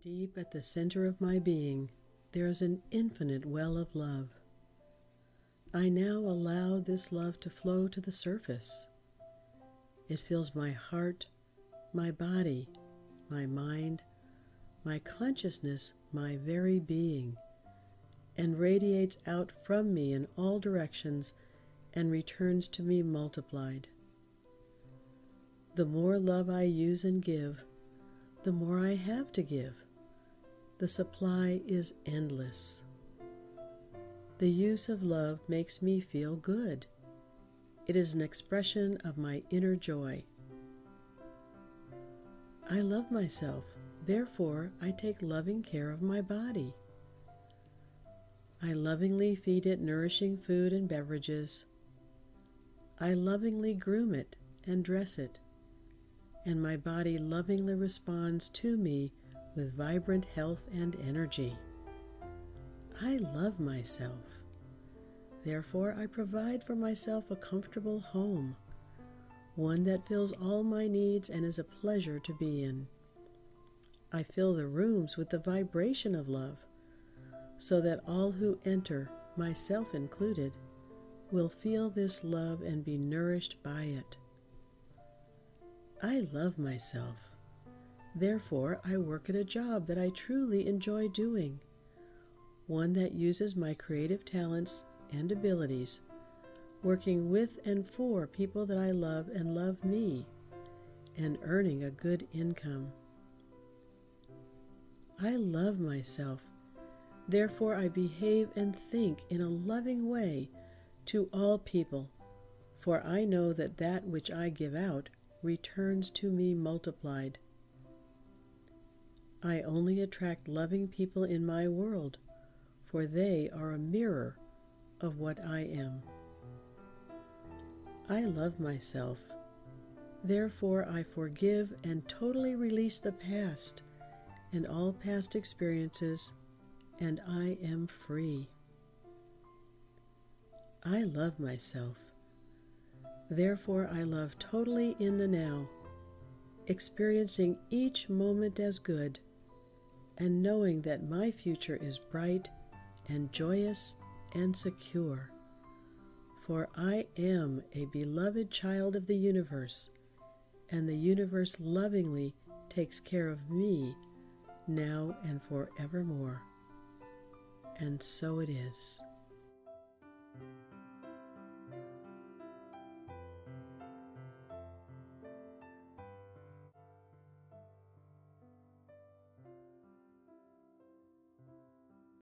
Deep at the center of my being, there is an infinite well of love. I now allow this love to flow to the surface. It fills my heart, my body, my mind, my consciousness, my very being, and radiates out from me in all directions and returns to me multiplied. The more love I use and give, the more I have to give. The supply is endless. The use of love makes me feel good. It is an expression of my inner joy. I love myself, therefore, I take loving care of my body. I lovingly feed it nourishing food and beverages. I lovingly groom it and dress it, and my body lovingly responds to me with vibrant health and energy. I love myself. Therefore, I provide for myself a comfortable home, one that fills all my needs and is a pleasure to be in. I fill the rooms with the vibration of love, so that all who enter, myself included, will feel this love and be nourished by it. I love myself. Therefore, I work at a job that I truly enjoy doing one that uses my creative talents and abilities, working with and for people that I love and love me, and earning a good income. I love myself, therefore, I behave and think in a loving way to all people, for I know that that which I give out returns to me multiplied. I only attract loving people in my world for they are a mirror of what I am. I love myself. Therefore, I forgive and totally release the past and all past experiences, and I am free. I love myself. Therefore, I love totally in the now, experiencing each moment as good, and knowing that my future is bright and joyous and secure. For I am a beloved child of the universe, and the universe lovingly takes care of me now and forevermore. And so it is.